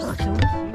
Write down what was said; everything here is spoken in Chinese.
行。